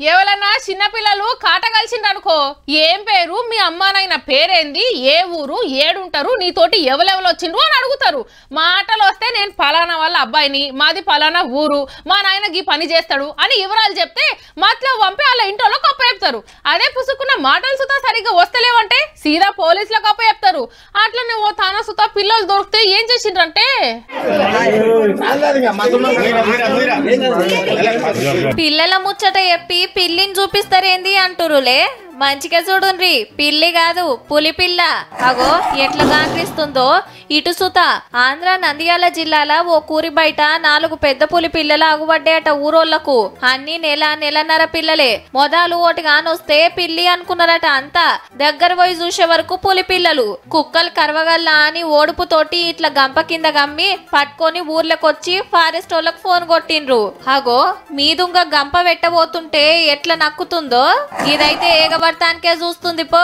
ఎవరన్నా చిన్నపిల్లలు కాట కలిసిండ్రనుకో ఏం పేరు మీ అమ్మానైన పేరేంది ఏ ఊరు ఏడుంటారు నీతోటి ఎవలెవలు వచ్చిండ్రు అని అడుగుతారు. మాటలు వస్తే నేను ఫలానా వాళ్ళ అబ్బాయిని మాది ఫలానా ఊరు మా నాయన గీ పని చేస్తాడు అని వివరాలు చెప్తే మతలో పంపి వాళ్ళ ఇంట్లో కప్ప చెప్తారు అదే పుసుకున్న మాటలు సుతా సరిగ్గా వస్తే సీదా పోలీసులకు కప్ప చెప్తారు. అట్లనే ఓ తాన సుతా పిల్లలు దొరికితే ఏం చేసిండ్రంటే? పిల్లల ముచ్చట చెప్పి పిల్లిని చూపిస్తారేంది అంటురులే? మంచిగా చూడుండ్రి. పిల్లి కాదు పులి పిల్ల. అగో ఎట్లా గాండ్రిస్తుందో. ఇటు సుత ఆంధ్ర నంద్యాల జిల్లాల ఓ కూరి బయట నాలుగు పెద్ద పులి పిల్లలు అగుబడ్డాయట ఊరోళ్ళకు అన్ని నెల నెలన్నర పిల్లలే. మొదలు ఒకటి కానొస్తే పిల్లి అనుకున్నారట అంతా. దగ్గర పోయి చూసే వరకు పులి పిల్లలు. కుక్కలు కరవగల్లా అని ఓడుపుతోటి ఇట్లా గంప కింద గమ్మి పట్టుకొని ఊర్లకొచ్చి ఫారెస్ట్ వాళ్ళకి ఫోన్ కొట్టిండ్రు. అగో మీదుంగ గంప పెట్టబోతుంటే ఎట్లా నక్కుతుందో? ఇదైతే ఏగబడటానికే చూస్తుంది పో.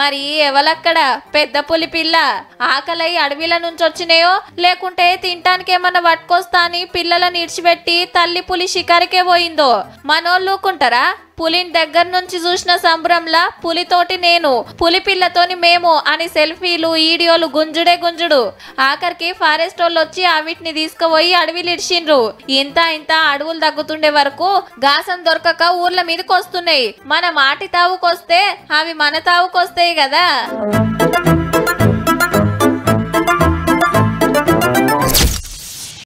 మరి ఎవలక్కడ పెద్ద పులి పిల్ల ఆకలై అడవిల నుంచి వచ్చినాయో లేకుంటే తినటానికి ఏమన్నా పట్టుకొస్తా అని పిల్లలను ఇడిచిపెట్టి తల్లి పులి షికారికే పోయిందో? మనోళ్ళుకుంటారా పులిని దగ్గర నుంచి చూసిన సంబరంలా పులితోటి నేను పులి పిల్లతోని మేము అని సెల్ఫీలు వీడియోలు గుంజుడే గుంజుడు. ఆఖరికి ఫారెస్ట్ వాళ్ళు వచ్చి అవిటిని తీసుకుపోయి అడవిలు ఇడిచిండ్రు. ఇంత ఇంత అడవులు తగ్గుతుండే వరకు గాసం దొరకక ఊర్ల మీదకి వస్తున్నాయి మన మాటి తావుకొస్తే అవి మన తావుకొస్తాయి కదా.